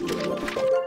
Música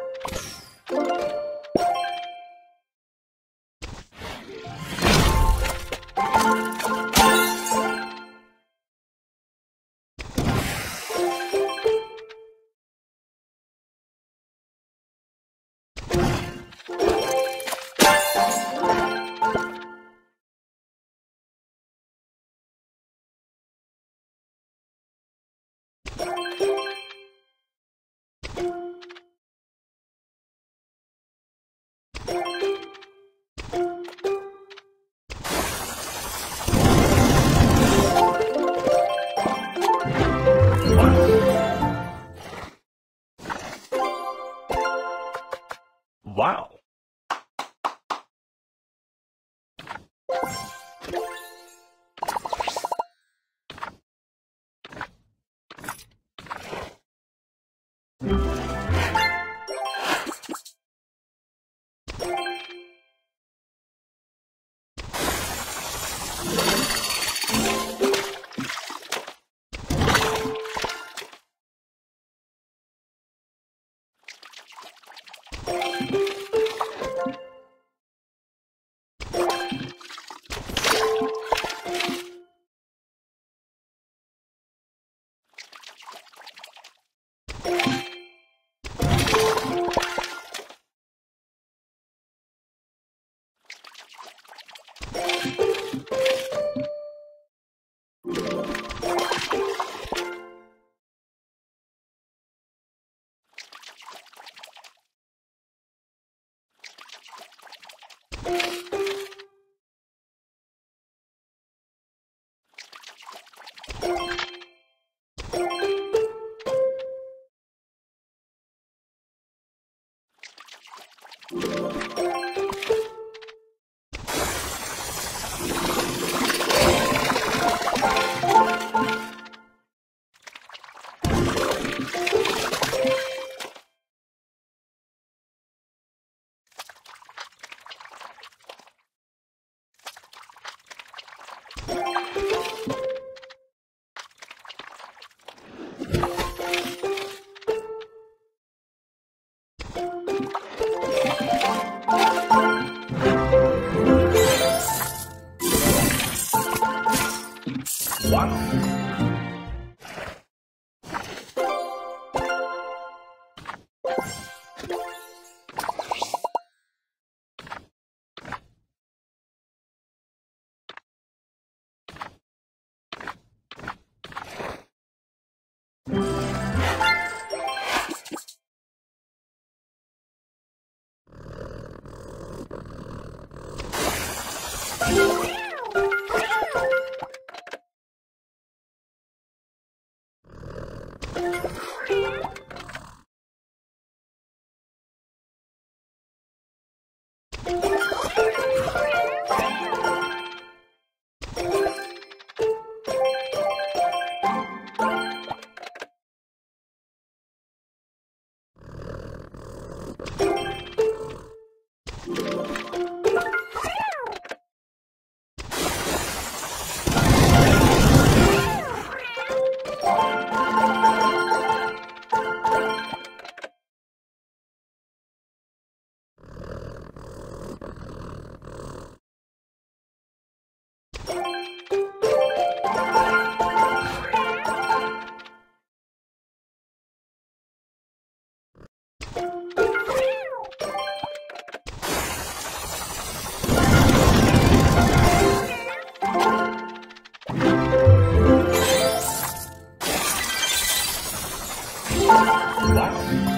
Wow.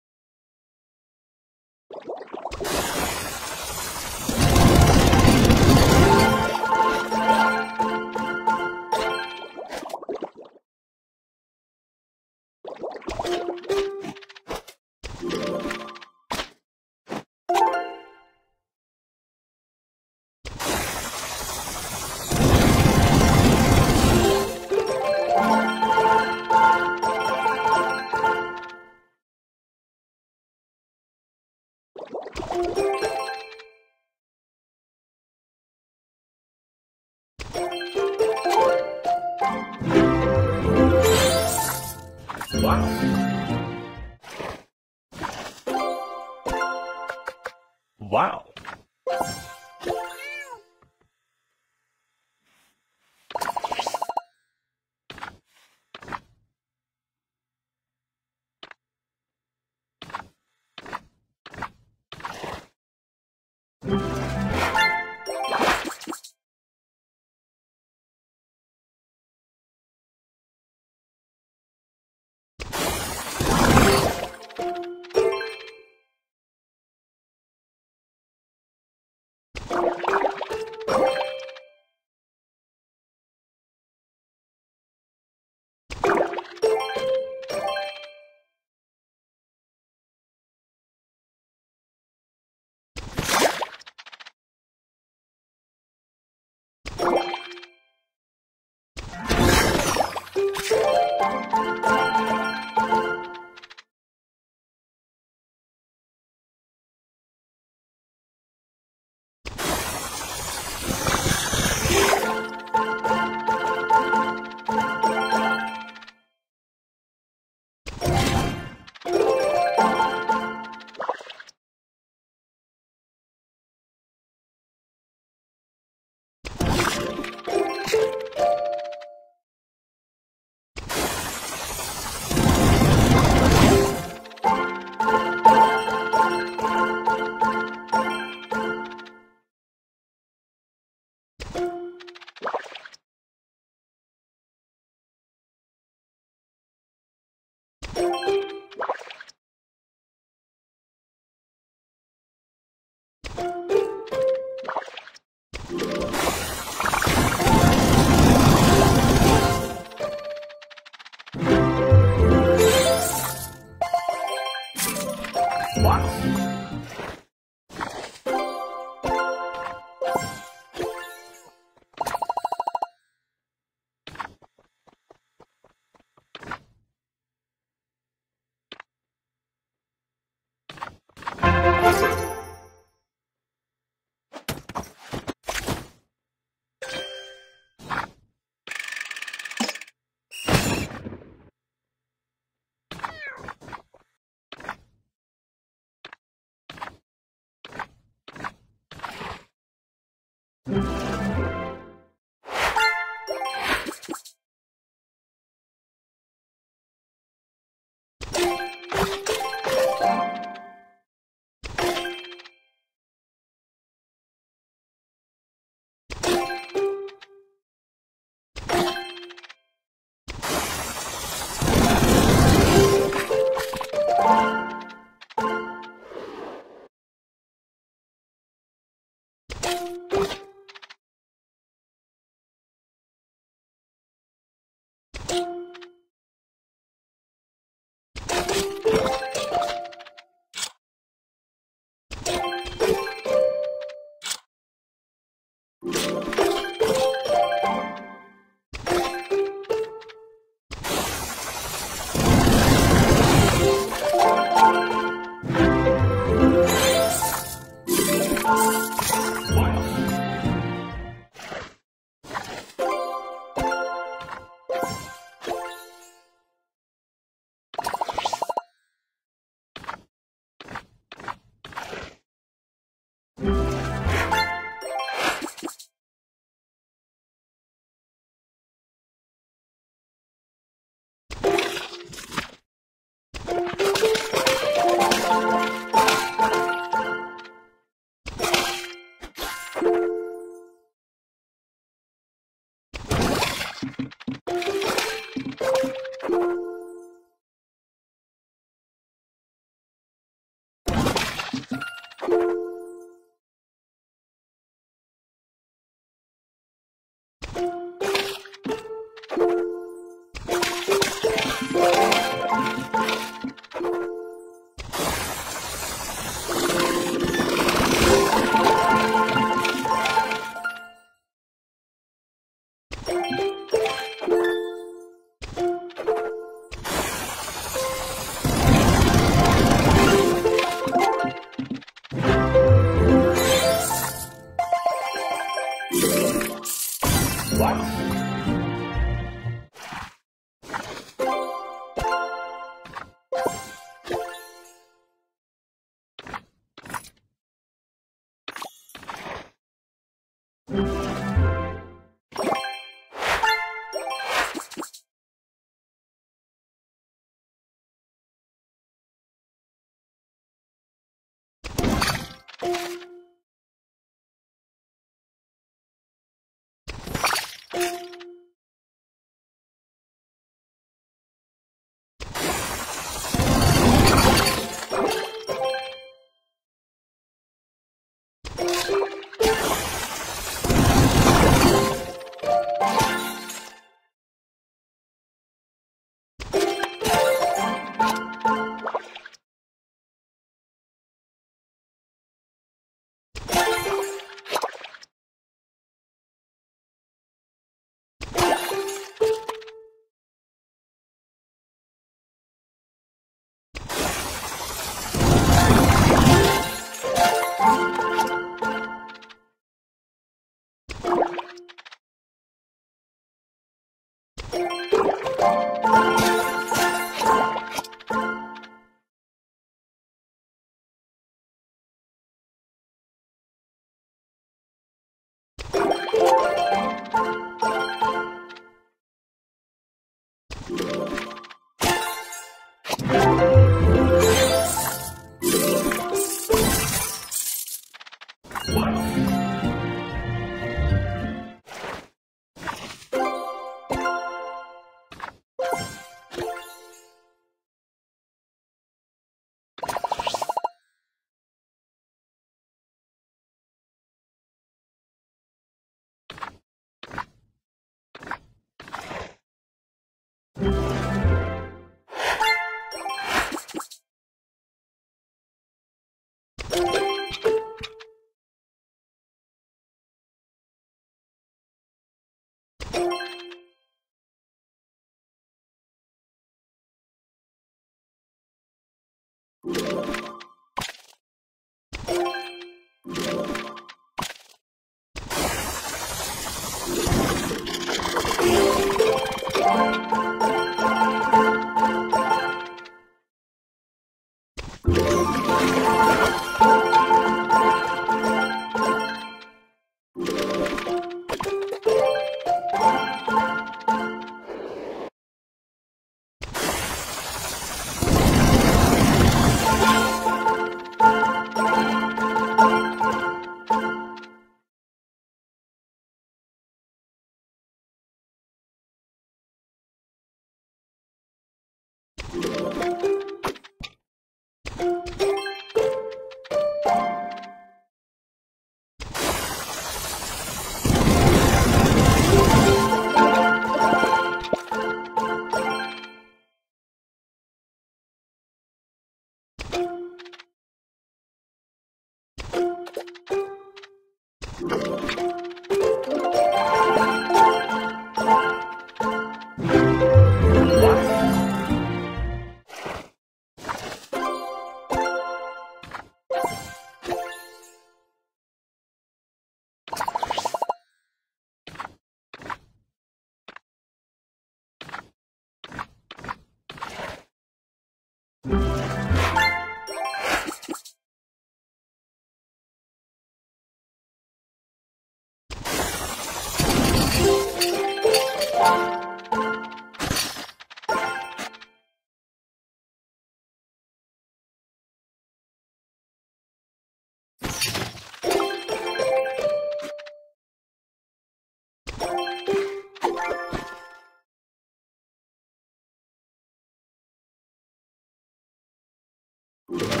Ooh.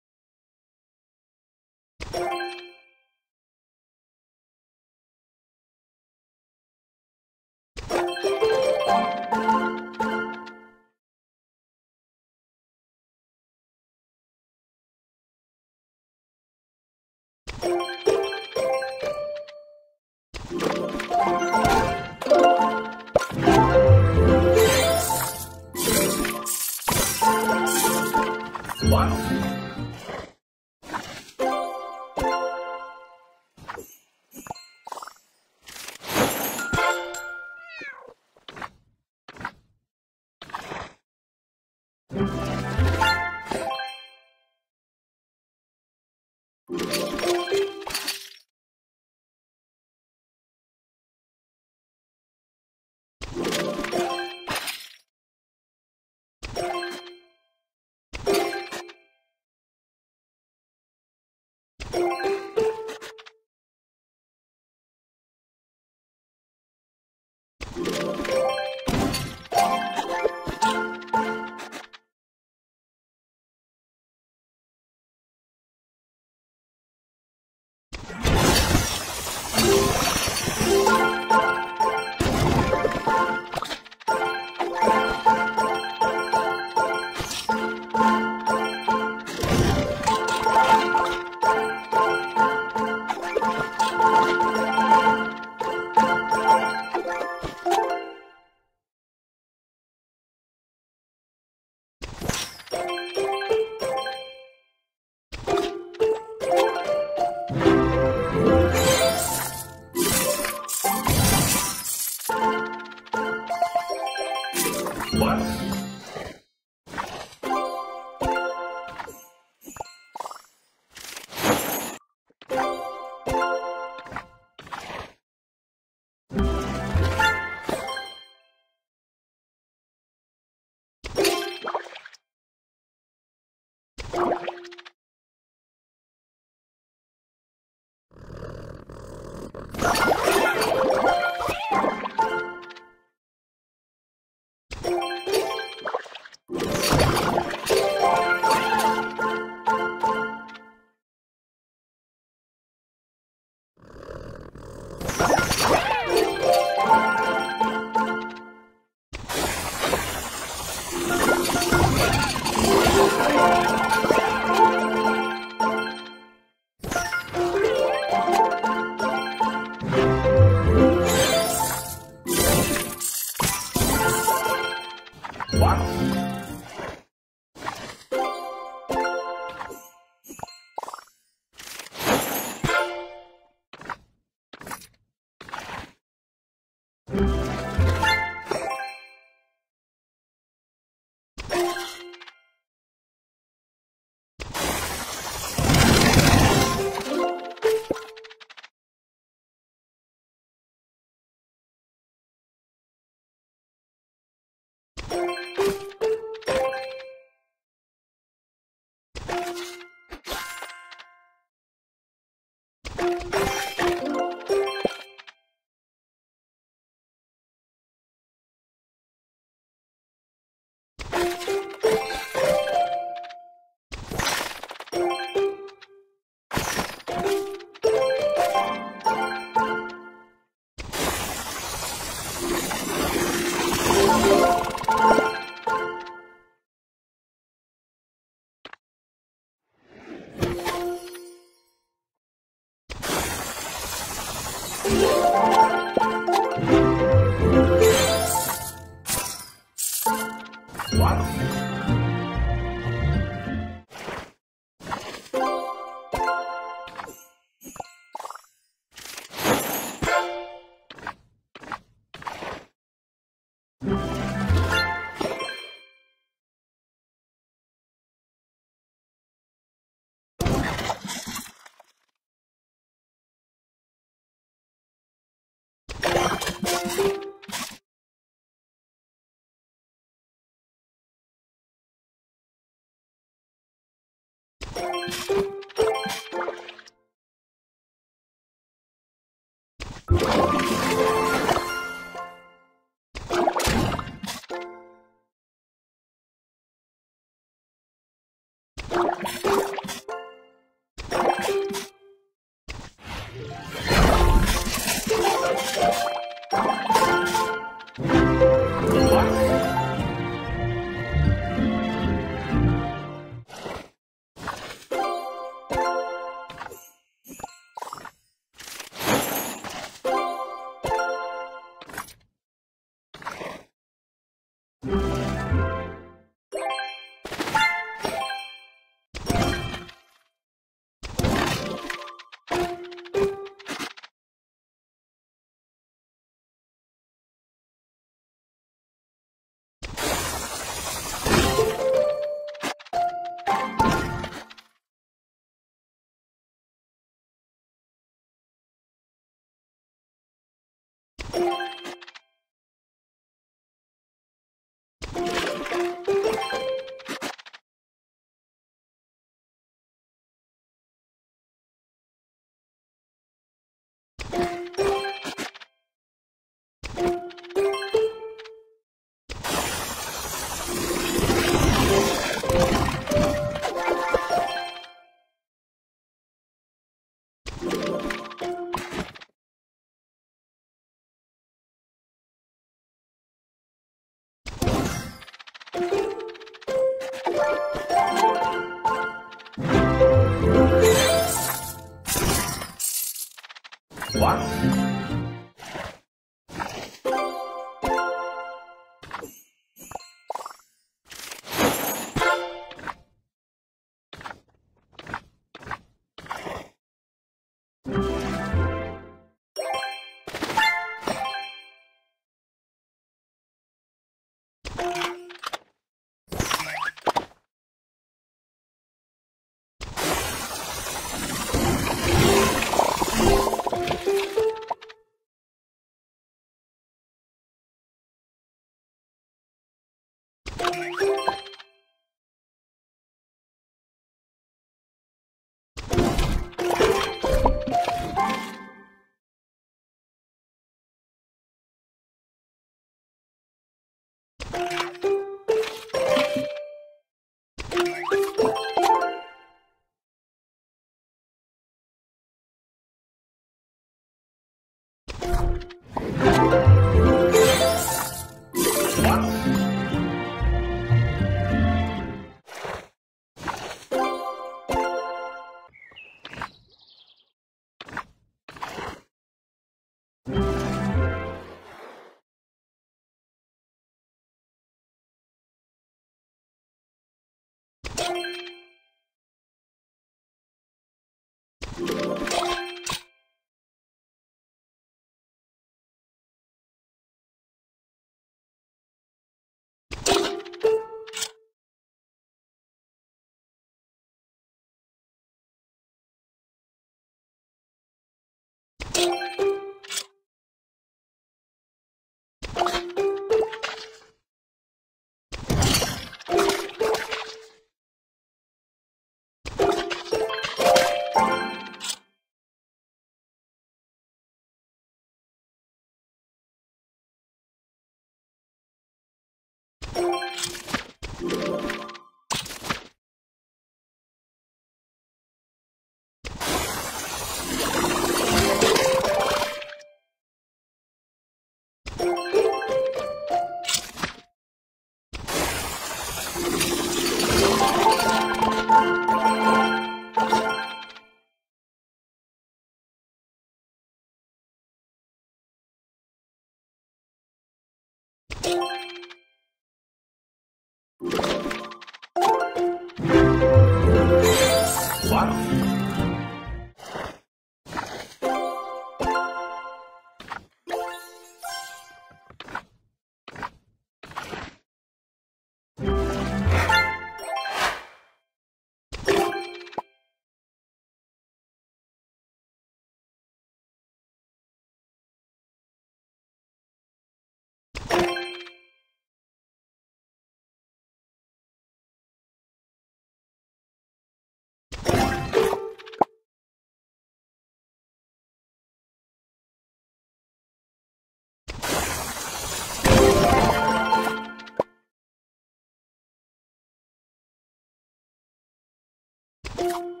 Wow.